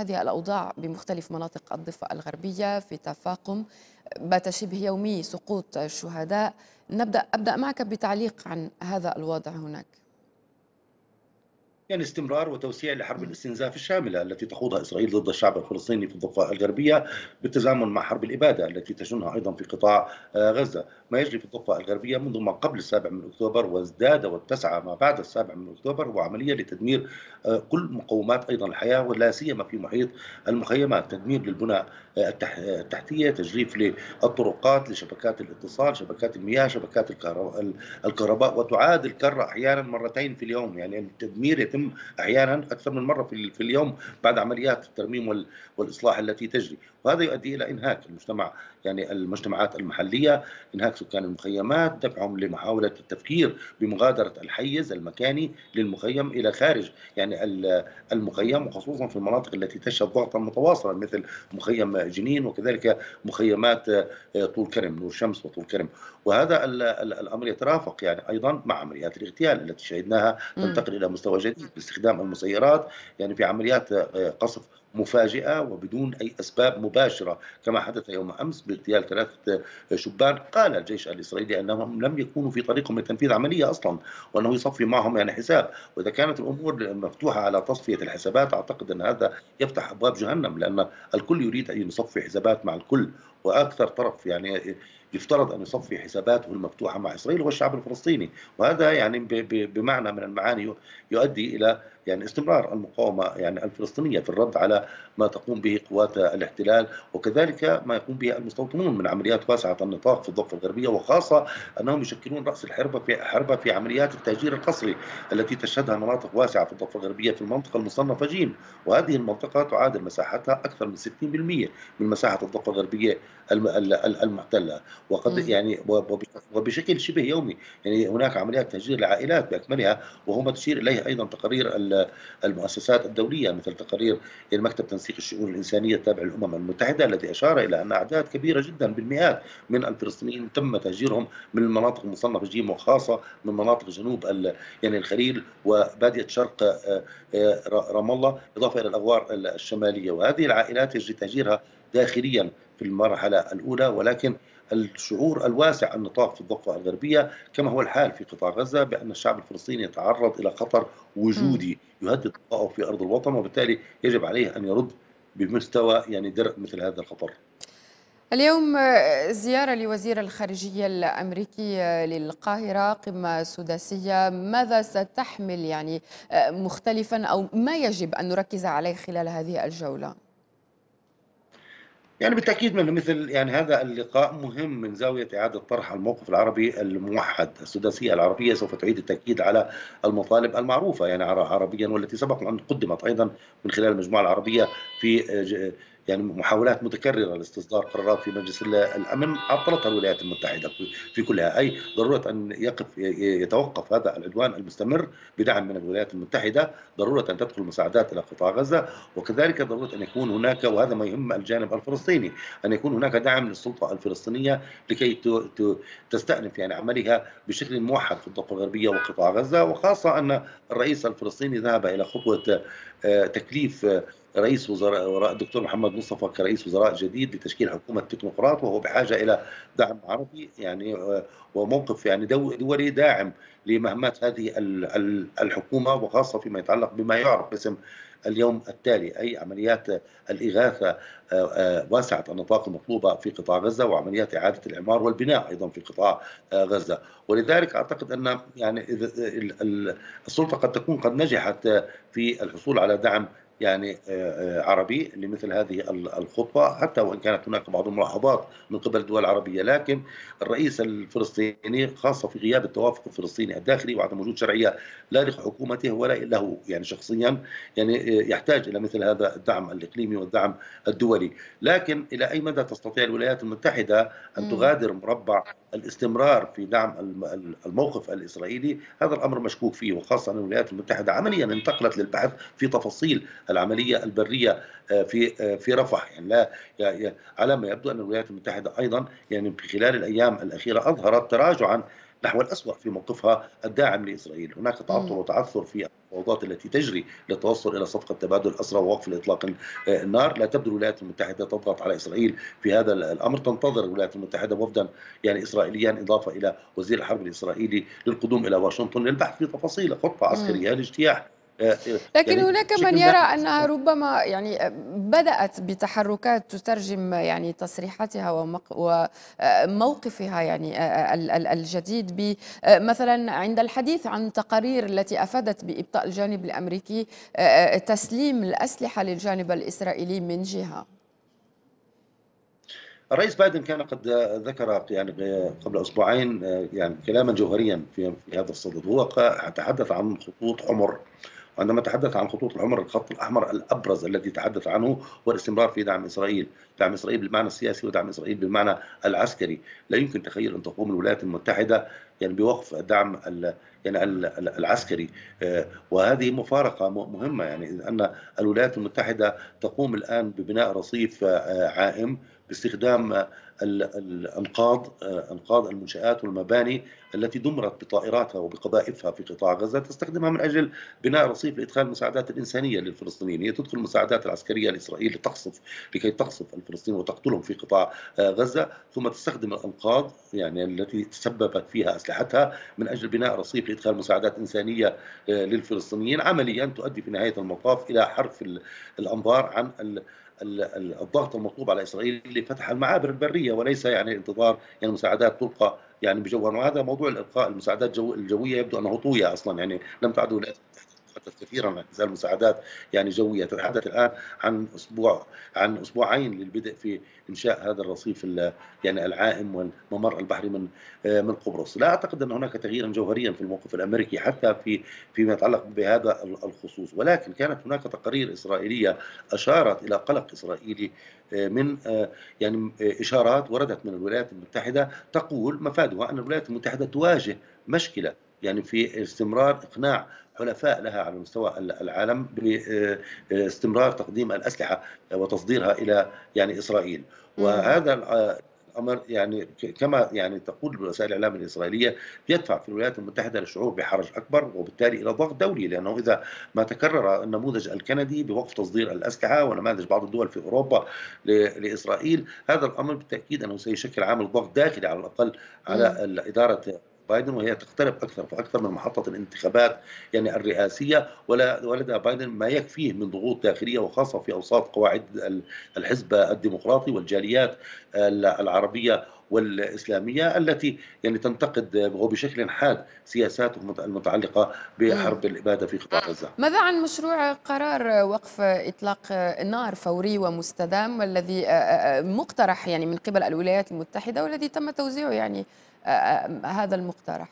هذه الأوضاع بمختلف مناطق الضفة الغربية في تفاقم بات شبه يومي سقوط الشهداء نبدأ أبدأ معك بتعليق عن هذا الوضع هناك. يعني استمرار وتوسيع لحرب الاستنزاف الشاملة التي تخوضها إسرائيل ضد الشعب الفلسطيني في الضفة الغربية بالتزامن مع حرب الإبادة التي تشنها أيضا في قطاع آه، غزة. ما يجري في الضفة الغربية منذ ما قبل السابع من أكتوبر وازداد واتسع ما بعد السابع من أكتوبر هو عملية لتدمير آه، كل مقومات أيضا الحياة ولا سيما في محيط المخيمات. تدمير للبنى التحتية تجريف للطرقات لشبكات الاتصال شبكات المياه شبكات الكهرباء وتعاد الكرة أحيانا مرتين في اليوم. يعني التدمير يتم أحيانا أكثر من مرة في اليوم بعد عمليات الترميم والإصلاح التي تجري. وهذا يؤدي إلى إنهاك المجتمع يعني المجتمعات المحلية إنهاك سكان المخيمات دفعهم لمحاولة التفكير بمغادرة الحيز المكاني للمخيم إلى خارج يعني المخيم وخصوصا في المناطق التي تشهد ضغطا متواصلا مثل مخيم جنين وكذلك مخيمات آه، طول كرم نور شمس وطول كرم. وهذا الأمر يترافق يعني أيضا مع عمليات الاغتيال التي شهدناها تنتقل إلى مستوى جديد. باستخدام المسيرات يعني في عمليات آه، قصف مفاجئة وبدون أي أسباب مباشرة كما حدث يوم أمس باغتيال ثلاثة شبان. قال الجيش الإسرائيلي أنهم لم يكونوا في طريقهم لتنفيذ عملية أصلا وأنه يصفي معهم يعني حساب. وإذا كانت الأمور مفتوحة على تصفية الحسابات أعتقد أن هذا يفتح أبواب جهنم لأن الكل يريد أن يصفي حسابات مع الكل. وأكثر طرف يعني يفترض أن يصفي حساباته المفتوحة مع إسرائيل هو الشعب الفلسطيني. وهذا يعني بمعنى من المعاني يؤدي إلى يعني استمرار المقاومة يعني الفلسطينية في الرد على ما تقوم به قوات الاحتلال وكذلك ما يقوم به المستوطنون من عمليات واسعة النطاق في الضفة الغربية وخاصة أنهم يشكلون رأس الحربة في حربة في عمليات التهجير القسري التي تشهدها مناطق واسعة في الضفة الغربية في المنطقة المصنفة جيم. وهذه المنطقة تعادل مساحتها أكثر من 60% من مساحة الضفة الغربية المحتلة. وقد يعني وبشكل شبه يومي يعني هناك عمليات تهجير لعائلات بأكملها وهو ما تشير إليه أيضا تقارير المؤسسات الدولية مثل تقارير مكتب تنسيق الشؤون الإنسانية التابع للأمم المتحدة الذي أشار إلى أن أعداد كبيرة جدا بالمئات من الفلسطينيين تم تهجيرهم من المناطق المصنفة جيم وخاصة من مناطق جنوب يعني الخليل وبادية شرق آه، آه، رام الله إضافة إلى الاغوار الشمالية. وهذه العائلات يجري تهجيرها داخليا في المرحلة الأولى ولكن الشعور الواسع النطاق في الضفة الغربية كما هو الحال في قطاع غزة بأن الشعب الفلسطيني يتعرض إلى خطر وجودي يهدد بقائه في أرض الوطن وبالتالي يجب عليه أن يرد بمستوى يعني درء مثل هذا الخطر. اليوم زيارة لوزير الخارجية الأمريكي للقاهرة قمة سداسية. ماذا ستحمل يعني مختلفا أو ما يجب أن نركز عليه خلال هذه الجولة؟ يعني بالتأكيد من مثل يعني هذا اللقاء مهم من زاوية إعادة طرح الموقف العربي الموحد، السداسية العربية سوف تعيد التأكيد على المطالب المعروفة يعني عربيا والتي سبق أن قدمت أيضا من خلال المجموعة العربية في يعني محاولات متكررة لاستصدار قرارات في مجلس الأمن عطلتها الولايات المتحدة في كلها. أي ضرورة أن يقف يتوقف هذا العدوان المستمر بدعم من الولايات المتحدة. ضرورة أن تدخل مساعدات إلى قطاع غزة. وكذلك ضرورة أن يكون هناك وهذا ما يهم الجانب الفلسطيني أن يكون هناك دعم للسلطة الفلسطينية لكي تستأنف يعني عملها بشكل موحد في الضفة الغربية وقطاع غزة. وخاصة أن الرئيس الفلسطيني ذهب إلى خطوة آه، تكليف رئيس وزراء الدكتور محمد مصطفى كرئيس وزراء جديد لتشكيل حكومة تكنوقراط وهو بحاجة إلى دعم عربي يعني وموقف يعني دولي داعم لمهمات هذه الحكومة وخاصة فيما يتعلق بما يعرف باسم اليوم التالي أي عمليات الإغاثة آه، آه، واسعة النطاق المطلوبة في قطاع غزة وعمليات إعادة الإعمار والبناء أيضا في قطاع آه، غزة. ولذلك أعتقد أن يعني السلطة قد تكون قد نجحت في الحصول على دعم يعني آه، آه، عربي لمثل هذه الخطوة حتى وإن كانت هناك بعض الملاحظات من قبل الدول العربية. لكن الرئيس الفلسطيني خاصة في غياب التوافق الفلسطيني الداخلي وعدم وجود شرعية لا لحكومته ولا له يعني شخصيا يعني آه، يحتاج إلى مثل هذا الدعم الإقليمي والدعم الدولي. لكن إلى أي مدى تستطيع الولايات المتحدة أن تغادر مربع الاستمرار في دعم الموقف الإسرائيلي؟ هذا الأمر مشكوك فيه وخاصة أن الولايات المتحدة عمليا انتقلت للبحث في تفاصيل العملية البرية آه، في آه، في رفح. يعني لا على ما يبدو أن الولايات المتحدة أيضا يعني في خلال الأيام الأخيرة أظهرت تراجعا نحو الأسوأ في موقفها الداعم لإسرائيل. هناك تعطل. وتعثر في المفاوضات التي تجري للتوصل إلى صفقة تبادل الأسرى ووقف الإطلاق آه، النار. لا تبدو الولايات المتحدة تضغط على إسرائيل في هذا الأمر. تنتظر الولايات المتحدة وفدا يعني إسرائيليا إضافة إلى وزير الحرب الإسرائيلي للقدوم إلى واشنطن للبحث في تفاصيل خطة عسكرية لاجتياح لكن يعني هناك من يرى ما أنها ربما يعني بدأت بتحركات تترجم يعني تصريحاتها وموقفها يعني ال- ال- الجديد مثلا عند الحديث عن تقارير التي أفادت بإبطاء الجانب الأمريكي تسليم الأسلحة للجانب الإسرائيلي من جهة. الرئيس بايدن كان قد ذكر يعني قبل أسبوعين يعني كلاما جوهريا في في هذا الصدد. هو تحدث عن خطوط حمر. وعندما تحدث عن خطوط الحمر الخط الأحمر الأبرز الذي تحدث عنه هو الاستمرار في دعم إسرائيل، دعم إسرائيل بالمعنى السياسي ودعم إسرائيل بالمعنى العسكري، لا يمكن تخيل أن تقوم الولايات المتحدة يعني بوقف الدعم يعني العسكري. وهذه مفارقة مهمة يعني أن الولايات المتحدة تقوم الآن ببناء رصيف عائم. باستخدام الأنقاض أنقاض المنشآت والمباني التي دمرت بطائراتها وبقذائفها في قطاع غزة تستخدمها من أجل بناء رصيف لإدخال المساعدات الانسانيه للفلسطينيين، هي تدخل المساعدات العسكرية لإسرائيل لتقصف لكي تقصف الفلسطينيين وتقتلهم في قطاع غزة، ثم تستخدم الأنقاض يعني التي تسببت فيها أسلحتها من أجل بناء رصيف لإدخال مساعدات إنسانية للفلسطينيين، عمليا تؤدي في نهاية المطاف إلى حرف الأنظار عن الضغط المطلوب على إسرائيل لفتح المعابر البرية وليس يعني انتظار يعني مساعدات تلقى يعني بجوها وهذا موضوع الإلقاء المساعدات الجو الجوية يبدو أنه طوية أصلا يعني لم تعد الولايات تتحدث كثيرا عن انزال مساعدات يعني جوية. تتحدث الآن عن أسبوع عن أسبوعين للبدء في إنشاء هذا الرصيف يعني العائم والممر البحري من من قبرص، لا أعتقد أن هناك تغييرا جوهريا في الموقف الأمريكي حتى في فيما يتعلق بهذا الخصوص، ولكن كانت هناك تقارير إسرائيلية أشارت إلى قلق إسرائيلي من يعني إشارات وردت من الولايات المتحدة تقول مفادها أن الولايات المتحدة تواجه مشكلة يعني في استمرار إقناع حلفاء لها على مستوى العالم باستمرار تقديم الأسلحة وتصديرها إلى يعني إسرائيل. وهذا الأمر يعني كما يعني تقول وسائل الإعلام الإسرائيلية يدفع في الولايات المتحدة للشعور بحرج أكبر وبالتالي إلى ضغط دولي لأنه إذا ما تكرر النموذج الكندي بوقف تصدير الأسلحة ونماذج بعض الدول في أوروبا لإسرائيل هذا الأمر بالتأكيد أنه سيشكل عامل ضغط داخلي على الأقل على إدارة بايدن وهي تقترب أكثر فأكثر من محطة الانتخابات يعني الرئاسية. ولا ولدى بايدن ما يكفيه من ضغوط داخلية وخاصة في أوساط قواعد الحزب الديمقراطي والجاليات العربية. والإسلامية التي يعني تنتقد وبشكل حاد سياساته المتعلقة بحرب الإبادة في قطاع غزة. ماذا عن مشروع قرار وقف إطلاق النار فوري ومستدام والذي مقترح يعني من قبل الولايات المتحدة والذي تم توزيعه يعني هذا المقترح؟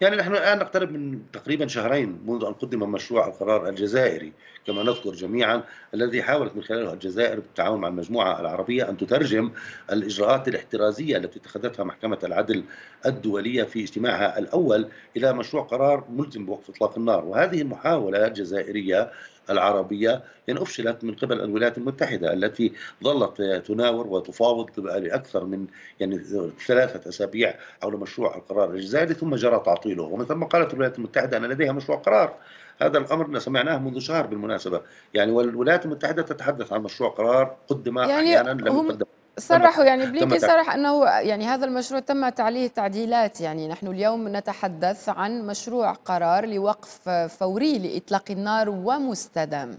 يعني نحن الآن نقترب من تقريبا شهرين منذ أن قدم مشروع القرار الجزائري كما نذكر جميعا الذي حاولت من خلاله الجزائر بالتعاون مع المجموعة العربية أن تترجم الإجراءات الاحترازية التي اتخذتها محكمة العدل الدولية في اجتماعها الأول إلى مشروع قرار ملزم بوقف إطلاق النار. وهذه المحاولة الجزائرية العربية يعني أفشلت من قبل الولايات المتحدة التي ظلت تناور وتفاوض لأكثر من يعني ثلاثة أسابيع حول مشروع القرار الجزائري ثم جرى تعطيله. ومن ثم قالت الولايات المتحدة أن لديها مشروع قرار. هذا الأمر سمعناه منذ شهر بالمناسبة. يعني والولايات المتحدة تتحدث عن مشروع قرار قدم يعني أحيانا لم يقدم. صرحوا يعني بلينكي صرح إنه يعني هذا المشروع تم عليه تعديلات. يعني نحن اليوم نتحدث عن مشروع قرار لوقف فوري لإطلاق النار ومستدام.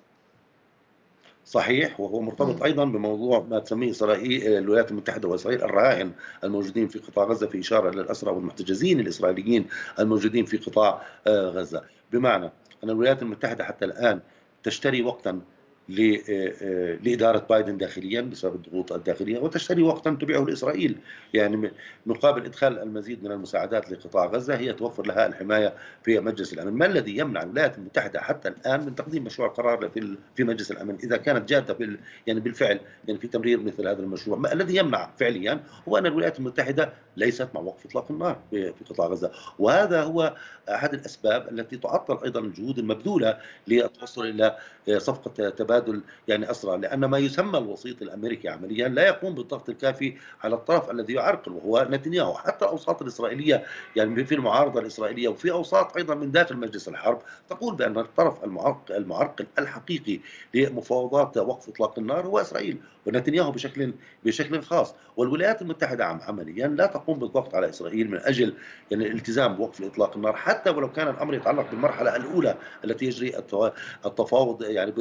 صحيح وهو مرتبط أيضا بموضوع ما تسميه إسرائيل الولايات المتحدة واسرائيل الرهائن الموجودين في قطاع غزة في إشارة للاسرى والمحتجزين الإسرائيليين الموجودين في قطاع غزة. بمعنى أن الولايات المتحدة حتى الآن تشتري وقتا لإدارة بايدن داخليا بسبب الضغوط الداخلية وتشتري وقتا تبيعه لإسرائيل. يعني مقابل إدخال المزيد من المساعدات لقطاع غزة هي توفر لها الحماية في مجلس الأمن. ما الذي يمنع الولايات المتحدة حتى الآن من تقديم مشروع قرار في في مجلس الأمن؟ إذا كانت جادة بال يعني بالفعل يعني في تمرير مثل هذا المشروع. ما الذي يمنع فعليا هو أن الولايات المتحدة ليست مع وقف إطلاق النار في قطاع غزة. وهذا هو أحد الأسباب التي تعطل أيضا الجهود المبذولة للتوصل إلى صفقة تبادل تبادل يعني اسرى لأن ما يسمى الوسيط الأمريكي عمليا لا يقوم بالضغط الكافي على الطرف الذي يعرقل وهو نتنياهو. حتى الاوساط الإسرائيلية يعني في المعارضة الإسرائيلية وفي أوساط أيضا من داخل مجلس الحرب تقول بأن الطرف المعرقل, الحقيقي لمفاوضات وقف إطلاق النار هو إسرائيل ونتنياهو بشكل بشكل خاص. والولايات المتحدة عمليا لا تقوم بالضغط على إسرائيل من أجل يعني الالتزام بوقف إطلاق النار حتى ولو كان الأمر يتعلق بالمرحلة الأولى التي يجري التفاوض يعني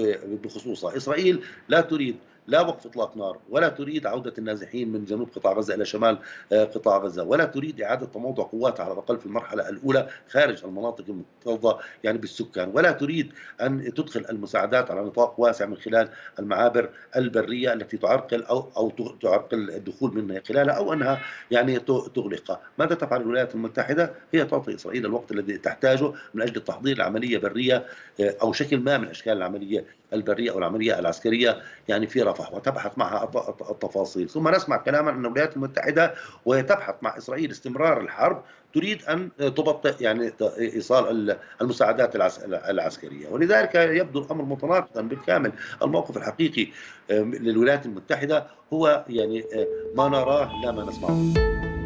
بخصوصها إسرائيل لا تريد لا وقف إطلاق نار ولا تريد عودة النازحين من جنوب قطاع غزة إلى شمال آه، قطاع غزة ولا تريد إعادة تموضع قواتها على الأقل في المرحلة الأولى خارج المناطق المكتظه يعني بالسكان ولا تريد أن تدخل المساعدات على نطاق واسع من خلال المعابر البرية التي تعرقل أو أو تعرقل الدخول منها خلالها أو أنها يعني تغلقها. ماذا تفعل الولايات المتحدة؟ هي تعطي إسرائيل الوقت الذي تحتاجه من أجل تحضير عملية برية آه، أو شكل ما من أشكال العملية البرية أو العملية العسكرية يعني في رفح وتبحث معها التفاصيل. ثم نسمع كلاما ان الولايات المتحدة وهي تبحث مع إسرائيل استمرار الحرب تريد أن تبطئ يعني إيصال المساعدات العسكرية. ولذلك يبدو الأمر متناقضا بالكامل. الموقف الحقيقي للولايات المتحدة هو يعني ما نراه لا ما نسمعه.